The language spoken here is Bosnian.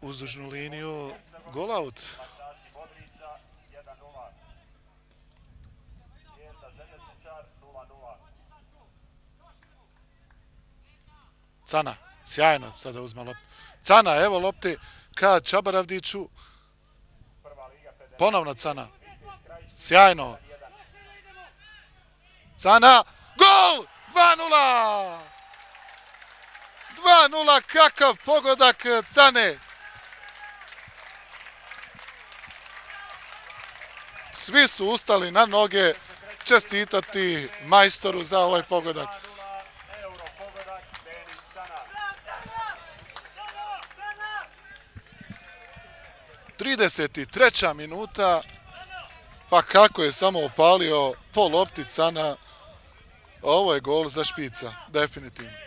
uzdužnu liniju, gol out. Cana, sjajno sada uzma loptu. Cana, evo lopte ka Čabaravdiću. Ponovno Cana. Sjajno. Cana, gol! 2-0! 2-0, kakav pogodak e, Cane. Svi su ustali na noge čestitati majstoru za ovaj pogodak. 33. minuta, pa kako je samo opalio polopti Cana, na ovo je gol za špica, definitivno.